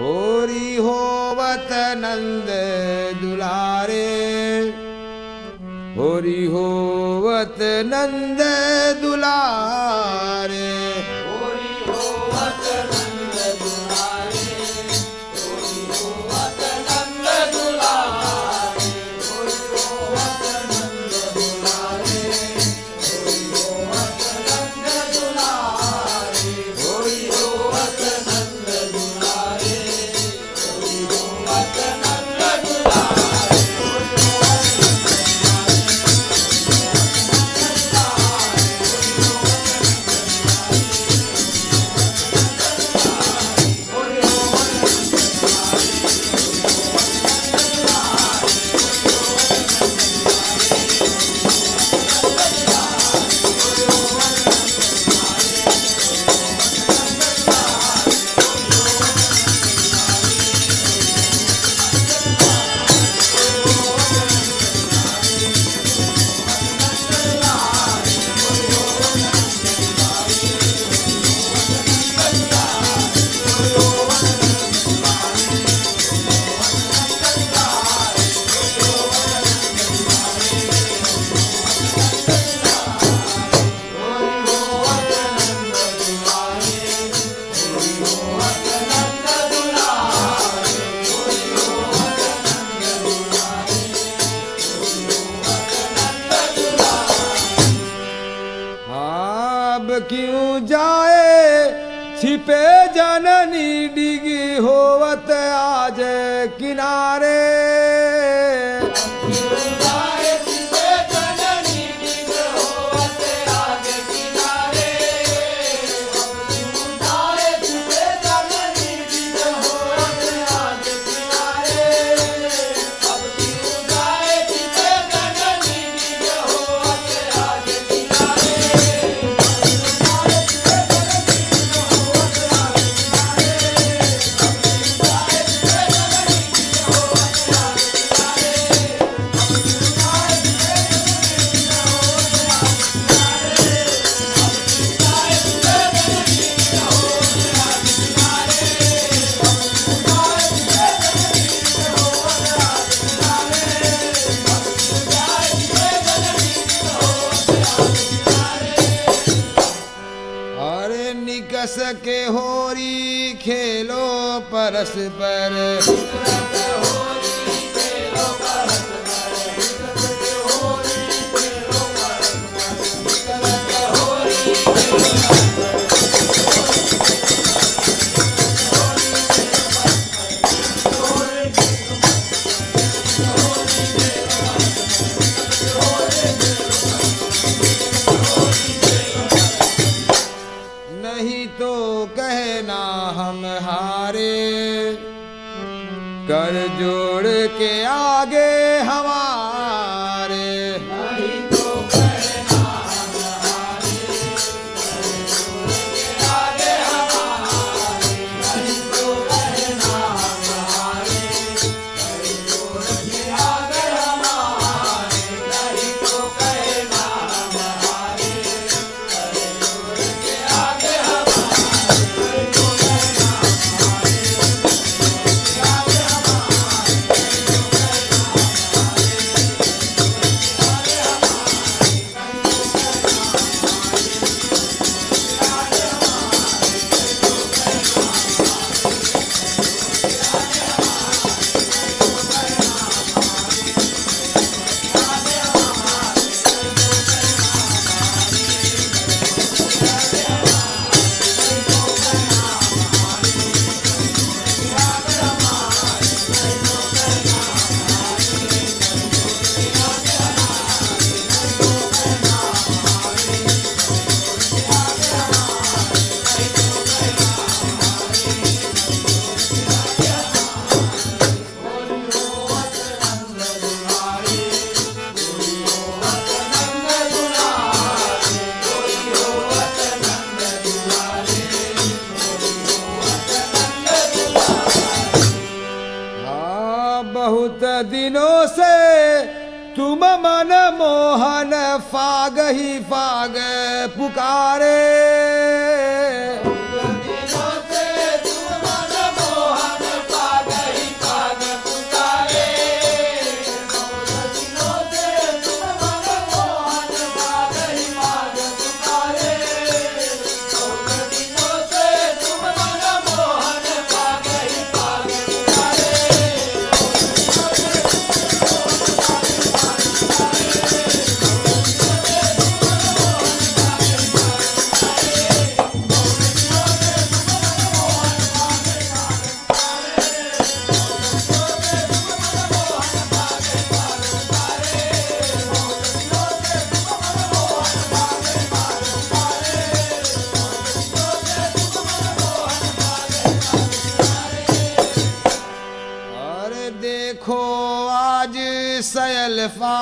होरी होवत नंद दुलारे। होरी होवत नंद दुलारे परस्पर नहीं मोहन फाग ही फाग पुकारे।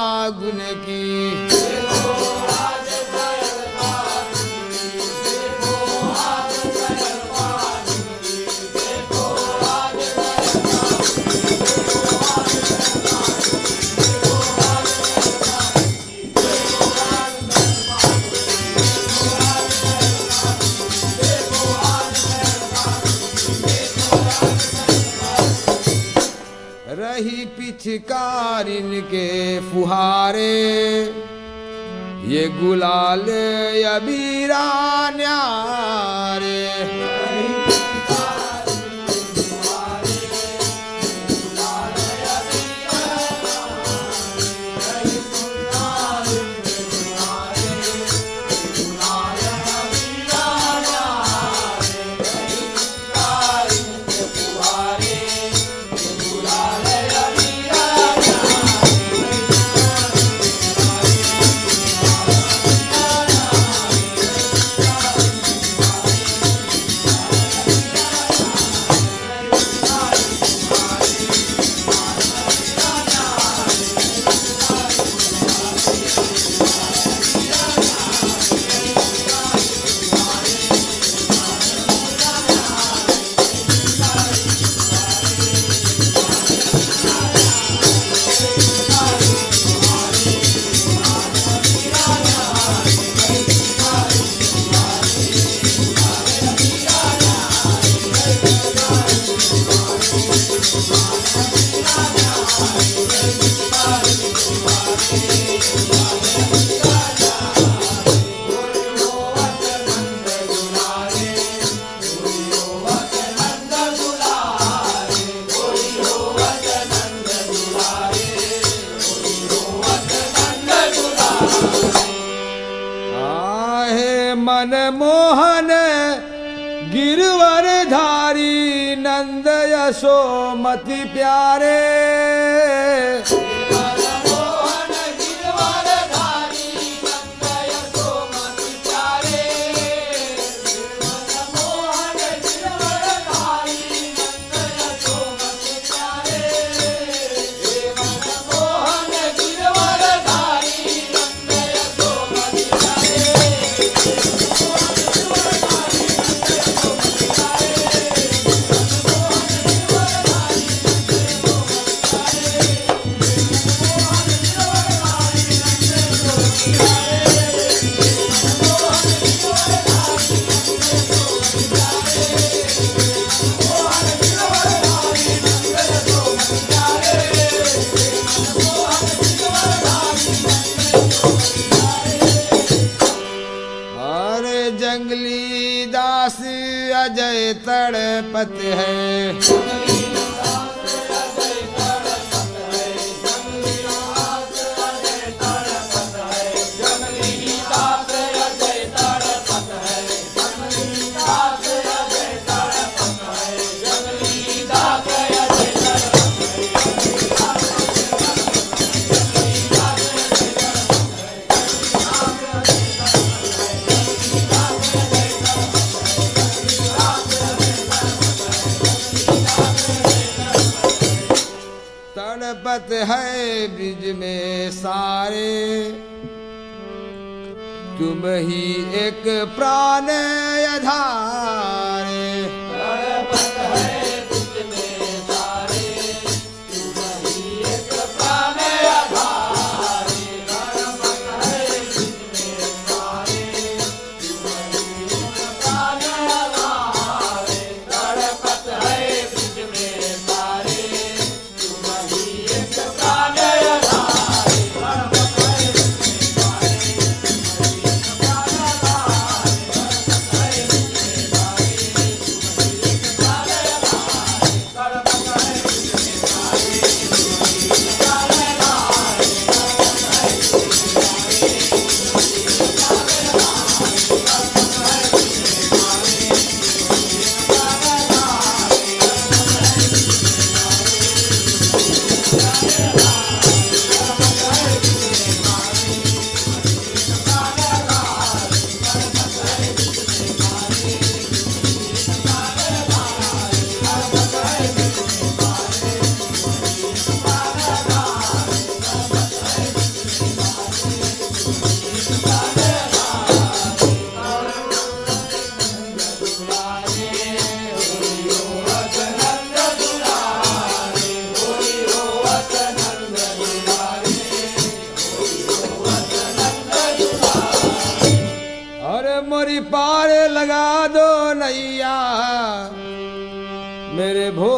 फागुन की। रही इनके फुहारे। ये गुलाल अबीरा न्यारे। मन मोहन गिरवर धारी नंद यशोमति प्यारे। तड़पत है। Amen.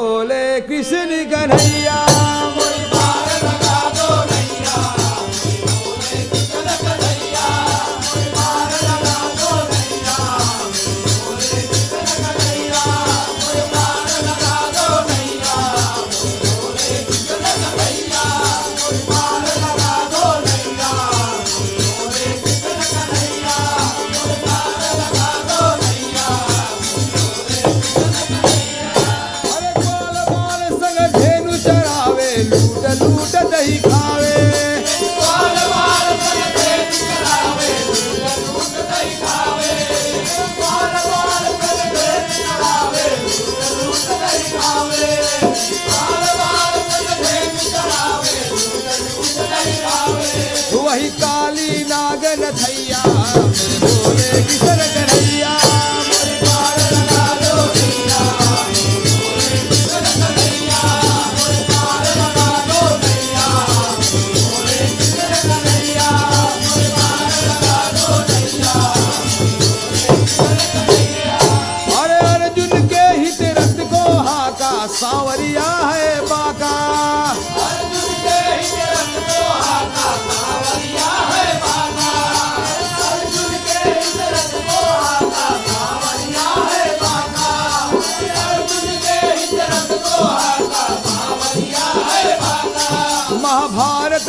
भोले कृष्ण कन्हैया Nada aí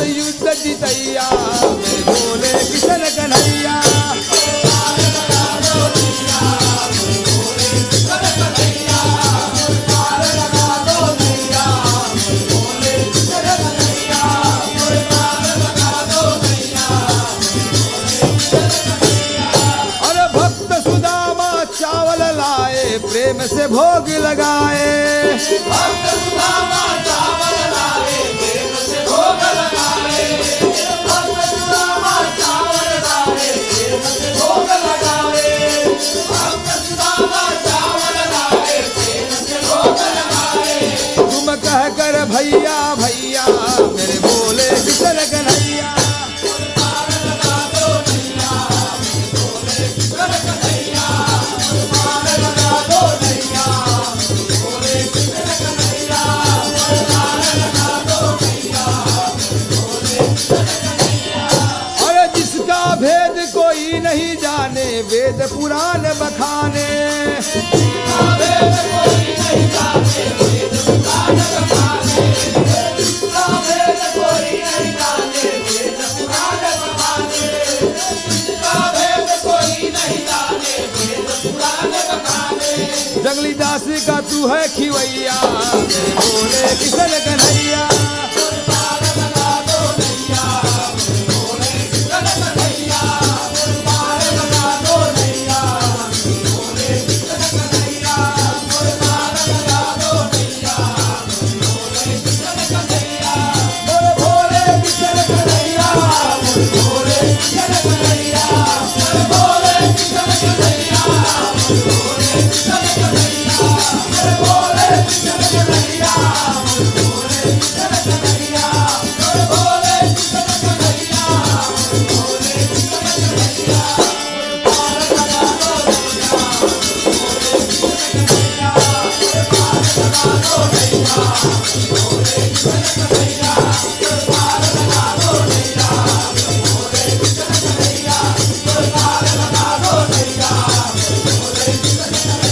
युद्ध जितैया भोले किशन कन्हैया। भक्त सुदामा प्रेम से भोग लगाए। तुम पुराण बखाने। जंगली दासी का तू है खिवैया भोले किशन कन्हैया। Stop. Música